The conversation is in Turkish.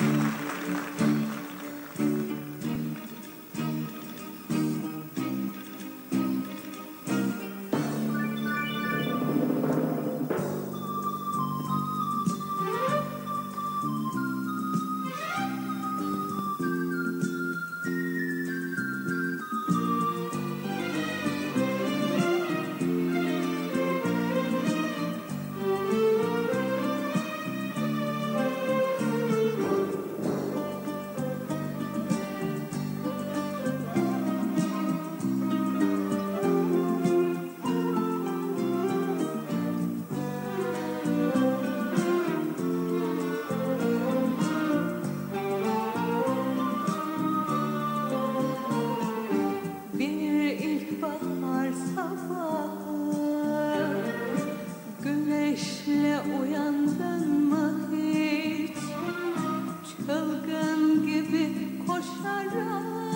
Música Aslan gibi koşarak